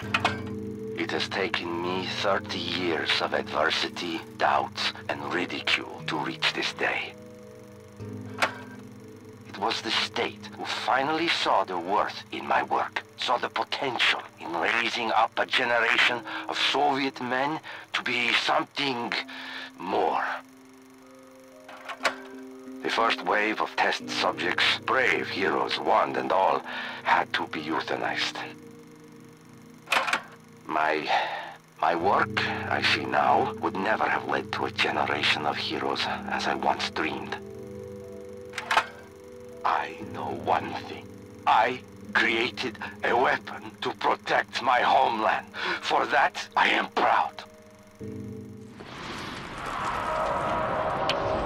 It has taken me 30 years of adversity, doubts, and ridicule to reach this day. It was the state who finally saw the worth in my work, saw the potential in raising up a generation of Soviet men to be something more. The first wave of test subjects, brave heroes one and all, had to be euthanized. My... my work, I see now, would never have led to a generation of heroes as I once dreamed. I know one thing. I created a weapon to protect my homeland. For that, I am proud.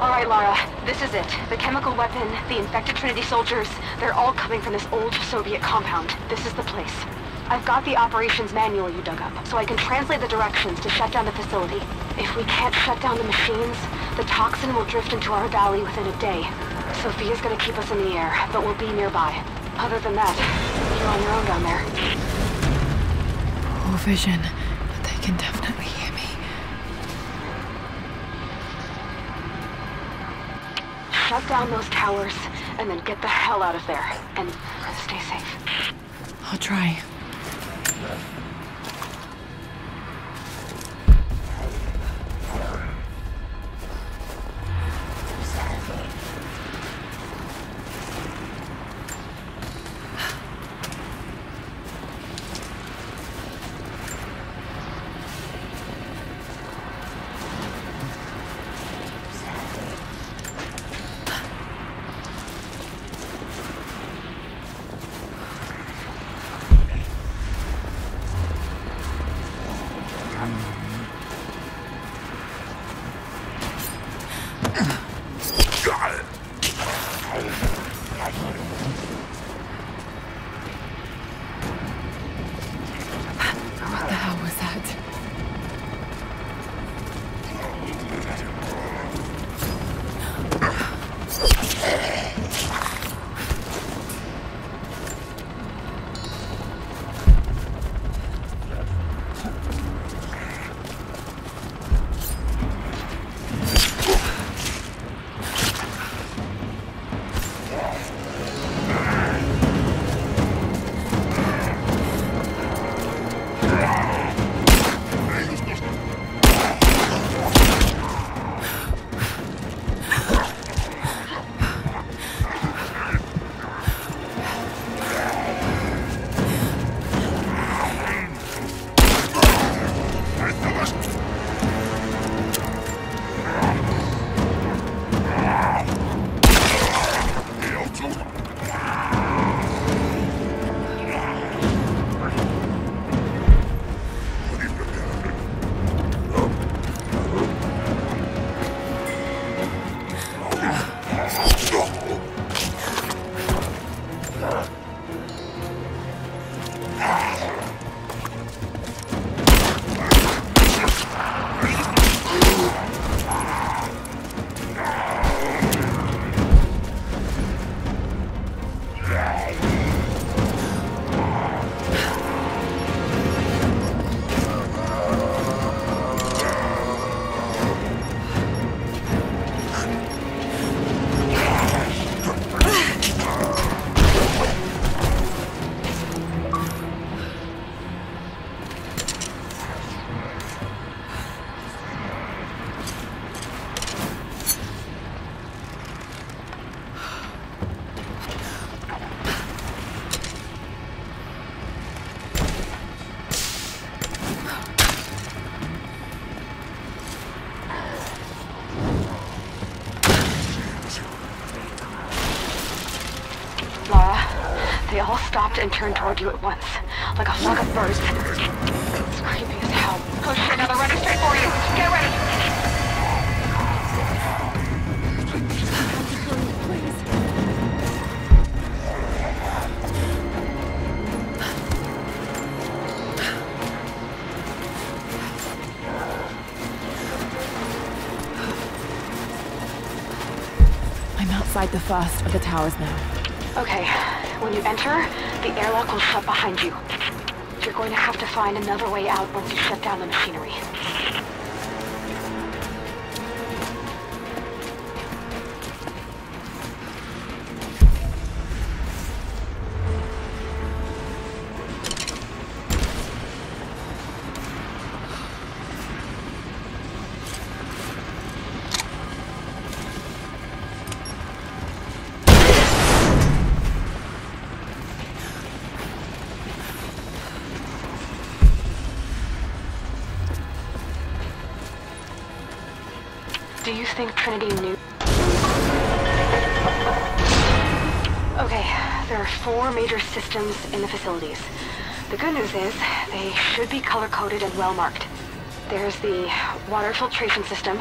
All right, Lara, this is it. The chemical weapon, the infected Trinity soldiers, they're all coming from this old Soviet compound. This is the place. I've got the operations manual you dug up, so I can translate the directions to shut down the facility. If we can't shut down the machines, the toxin will drift into our valley within a day. Sophia's gonna keep us in the air, but we'll be nearby. Other than that, you're on your own down there. Poor vision, but they can definitely hear me. Shut down those towers, and then get the hell out of there. And stay safe. I'll try. And turn toward you at once, like a flock of birds. It's creepy as hell. Oh shit, now they're running straight for you. Get ready. I'm outside the first of the towers now. Okay, when you enter, the airlock will shut behind you. You're going to have to find another way out once you shut down the machinery. Think Trinity knew? Okay, there are four major systems in the facilities. The good news is, they should be color-coded and well-marked. There's the water filtration system.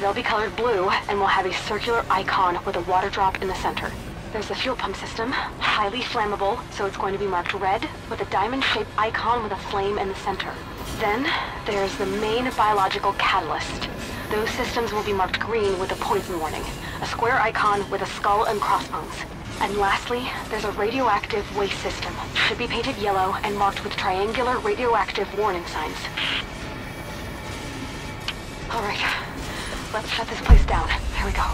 They'll be colored blue and will have a circular icon with a water drop in the center. There's the fuel pump system, highly flammable, so it's going to be marked red with a diamond-shaped icon with a flame in the center. Then, there's the main biological catalyst. Those systems will be marked green with a poison warning, a square icon with a skull and crossbones. And lastly, there's a radioactive waste system. Should be painted yellow and marked with triangular radioactive warning signs. All right, let's shut this place down. Here we go.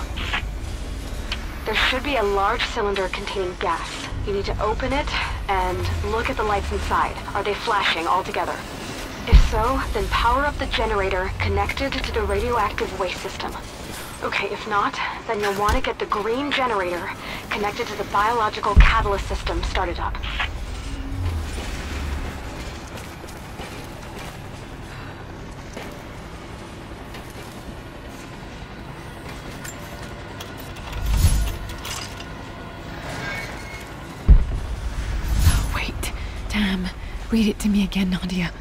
There should be a large cylinder containing gas. You need to open it and look at the lights inside. Are they flashing all together? If so, then power up the generator connected to the radioactive waste system. Okay, if not, then you'll want to get the green generator connected to the biological catalyst system started up. Wait. Damn. Read it to me again, Nadia.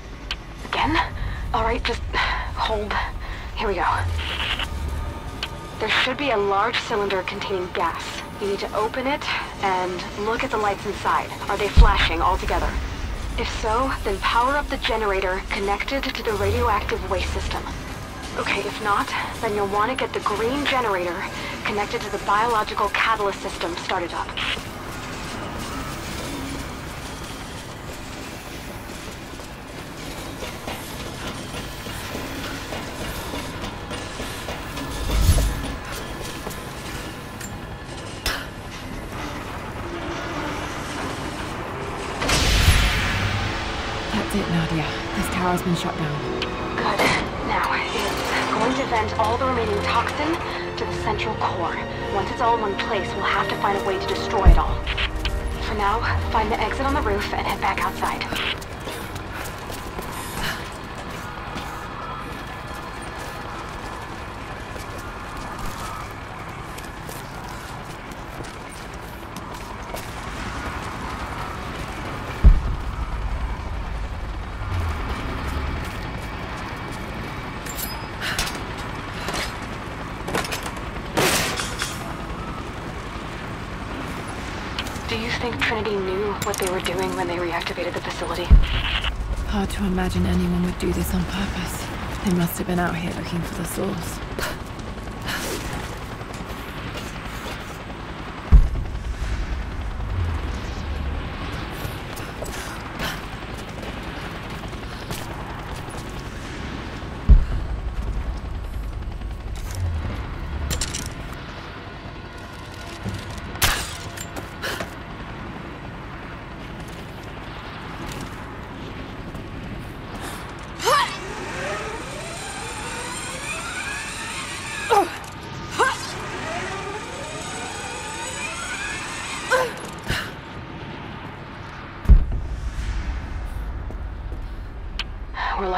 Again? Alright, just hold. Here we go. There should be a large cylinder containing gas. You need to open it and look at the lights inside. Are they flashing all together? If so, then power up the generator connected to the radioactive waste system. Okay, if not, then you'll want to get the green generator connected to the biological catalyst system started up. Tower's been shut down. Good. Now, it's going to vent all the remaining toxin to the central core. Once it's all in one place, we'll have to find a way to destroy it all. For now, find the exit on the roof and head back outside. Think Trinity knew what they were doing when they reactivated the facility? Hard to imagine anyone would do this on purpose. They must have been out here looking for the source.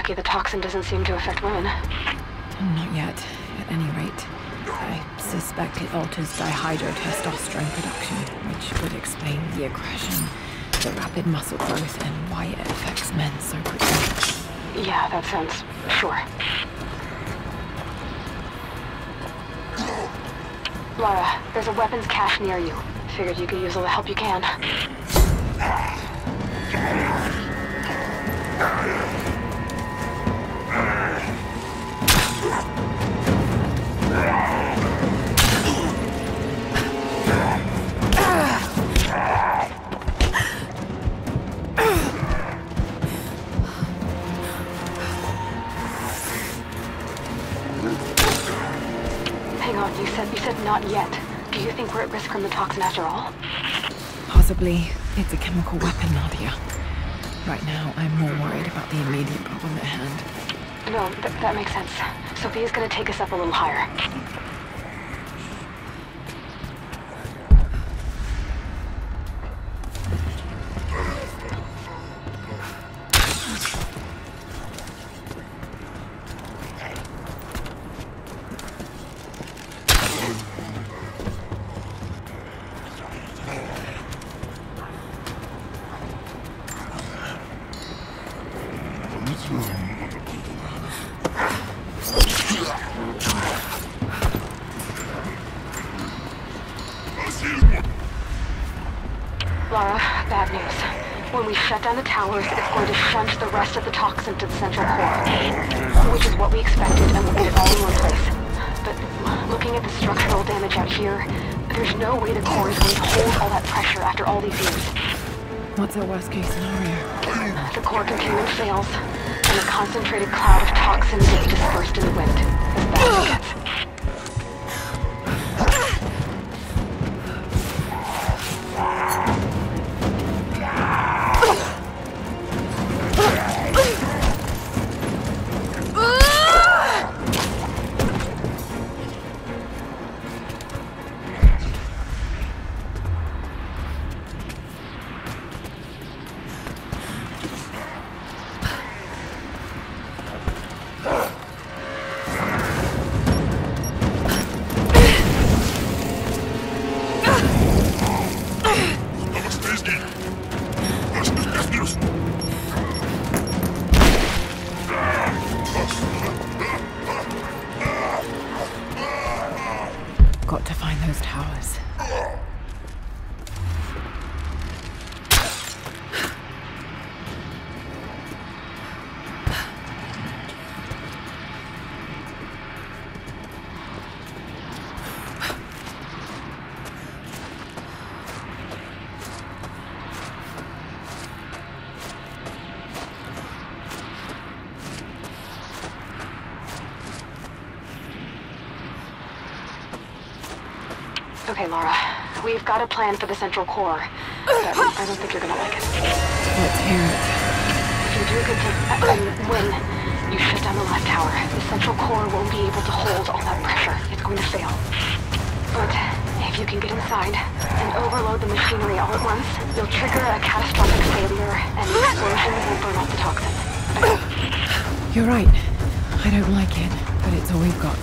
Lucky the toxin doesn't seem to affect women. Not yet, at any rate. I suspect it alters dihydrotestosterone production, which would explain the aggression, the rapid muscle growth, and why it affects men so quickly. Yeah, that sounds... sure. Lara, there's a weapons cache near you. Figured you could use all the help you can. Not yet. Do you think we're at risk from the toxin after all? Possibly. It's a chemical weapon, Nadia. Right now, I'm more worried about the immediate problem at hand. No, th that makes sense. Sophia's gonna take us up a little higher. Lara, bad news. When we shut down the towers, it's going to shunt the rest of the toxin to the central core. Which is what we expected, and we'll get it all in one place. But looking at the structural damage out here, there's no way the core is going to hold all that pressure after all these years. What's our worst case scenario? The core containment fails, and a concentrated cloud of toxin gets dispersed in the wind. Okay, Lara. We've got a plan for the central core. But I don't think you're gonna like it. Let's hear it. If you do get to... Uh, um, when you shut down the last tower, the central core won't be able to hold all that pressure. It's going to fail. But if you can get inside and overload the machinery all at once, you'll trigger a catastrophic failure and the explosion will burn off the toxin. You're right. I don't like it, but it's all we've got.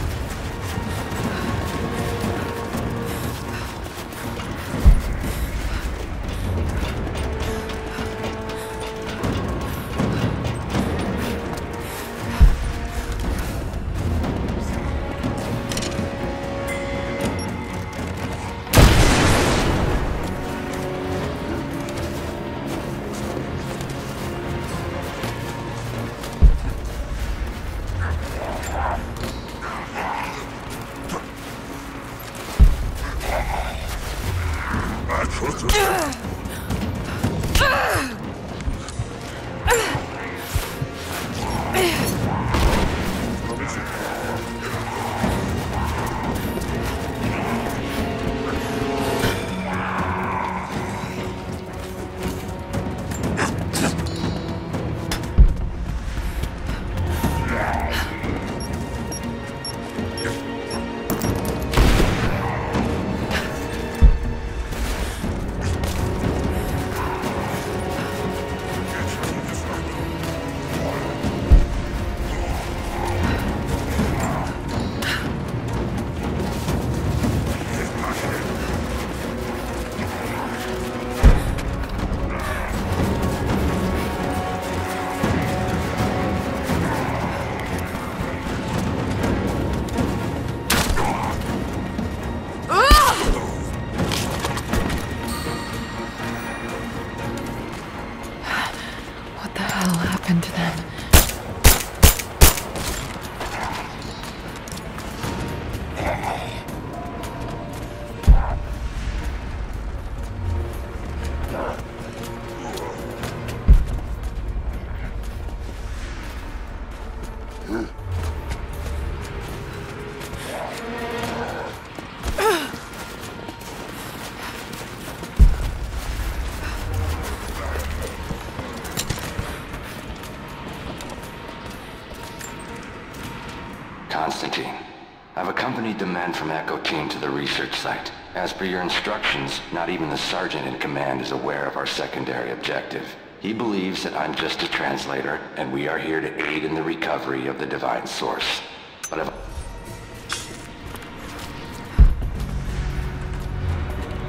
From Echo Team to the research site. As per your instructions, not even the sergeant in command is aware of our secondary objective. He believes that I'm just a translator, and we are here to aid in the recovery of the Divine Source. But I've...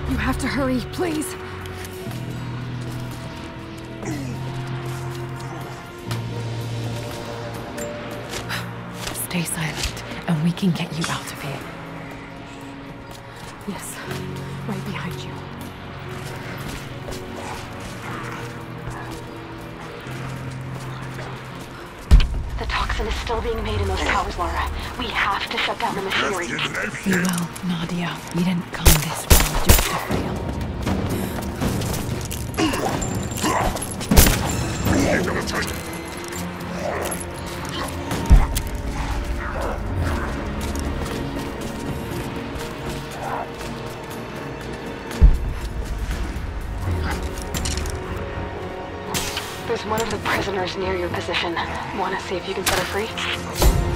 You have to hurry, please. Stay silent, and we can get you out of here. Still being made in those towers, Lara. We have to shut down the machinery. We will, Nadia. We didn't come There's one of the prisoners near your position. Wanna see if you can set her free?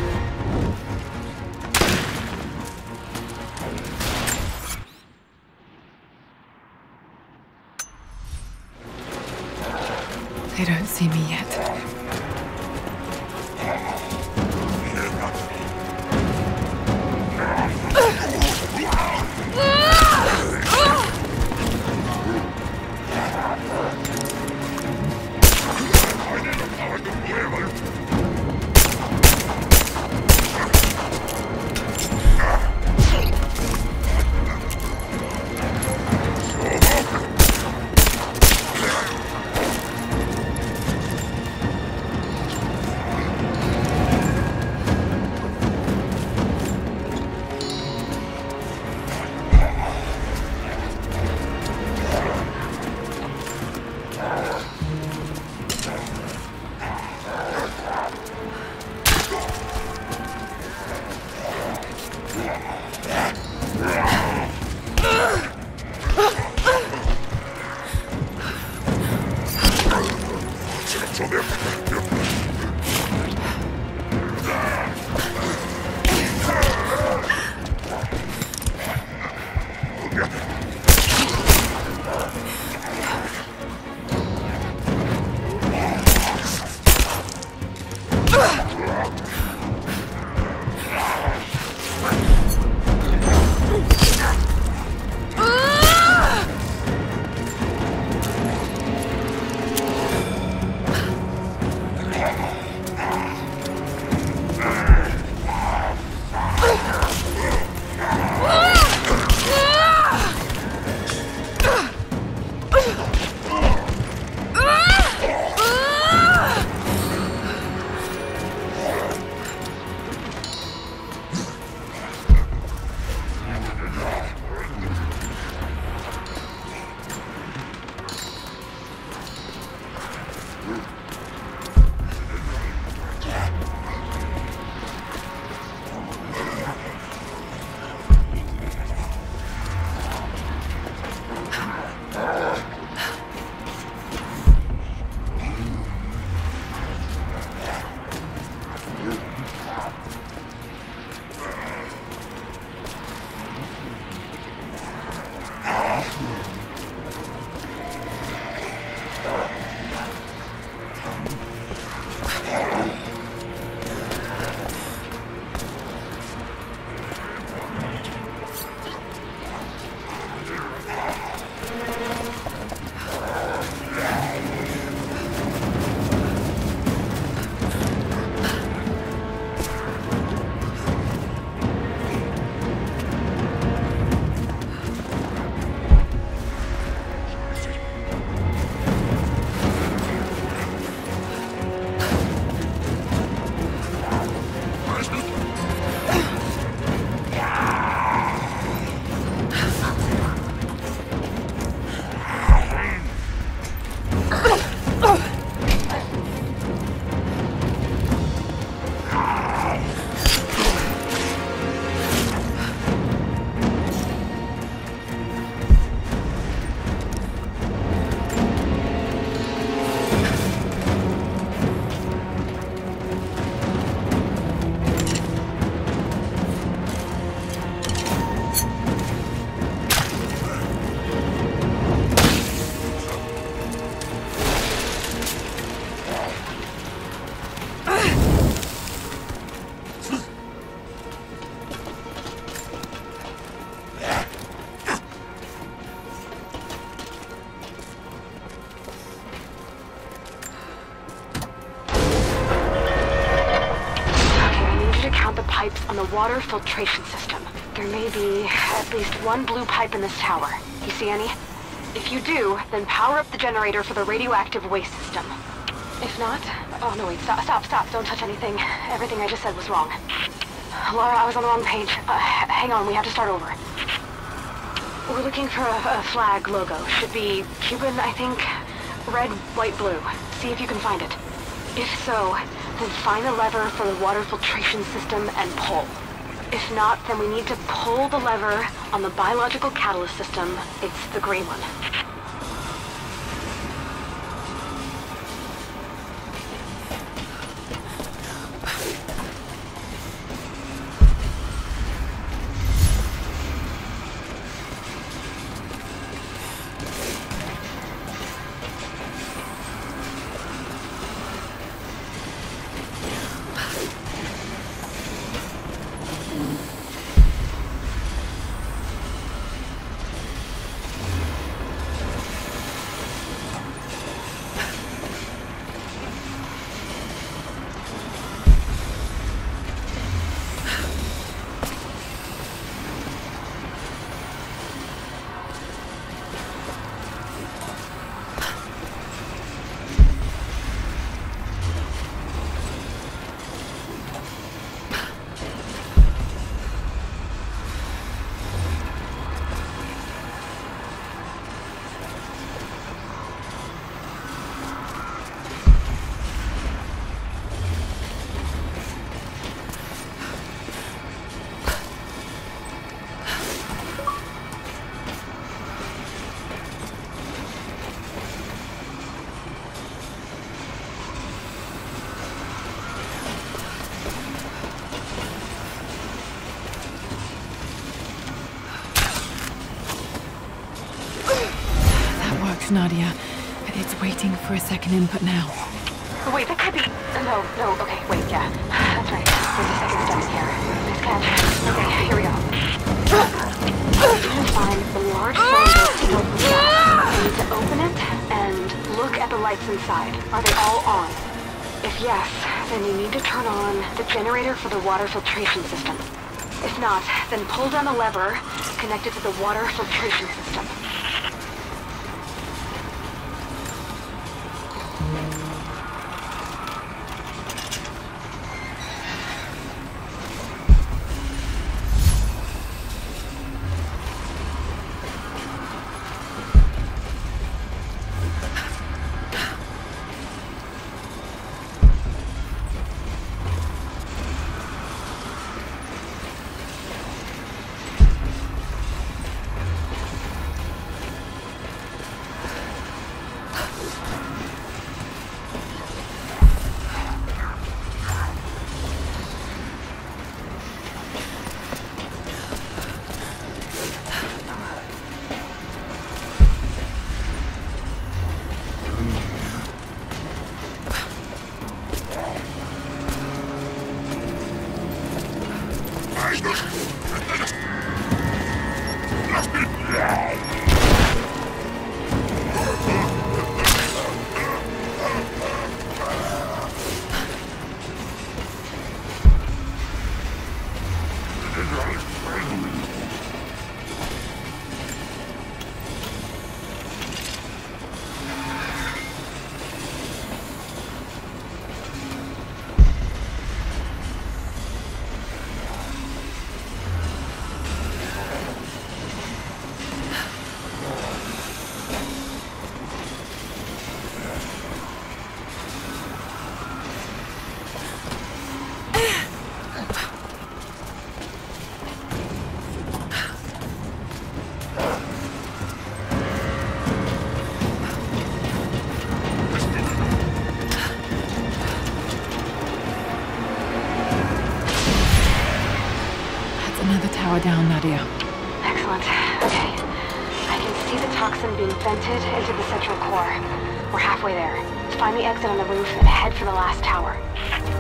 Water filtration system. There may be at least one blue pipe in this tower. You see any? If you do, then power up the generator for the radioactive waste system. If not... Oh, no, wait, stop, stop, stop. Don't touch anything. Everything I just said was wrong. Lara, I was on the wrong page. Uh, hang on, we have to start over. We're looking for a, a flag logo. Should be Cuban, I think. Red, white, blue. See if you can find it. If so, then find the lever for the water filtration system and pull. If not, then we need to pull the lever on the biological catalyst system. It's the green one. Nadia. It's waiting for a second input now. Oh, wait, that could be... No, no, okay, wait, yeah. That's right. There's a second step here. Nice catch. Okay, here we go. You can find the large ah! cylinder sealed with gas. You need to open it and look at the lights inside. Are they all on? If yes, then you need to turn on the generator for the water filtration system. If not, then pull down the lever connected to the water filtration system. Vented into the central core. We're halfway there. Find the exit on the roof and head for the last tower.